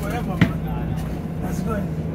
Whatever. man. That's good.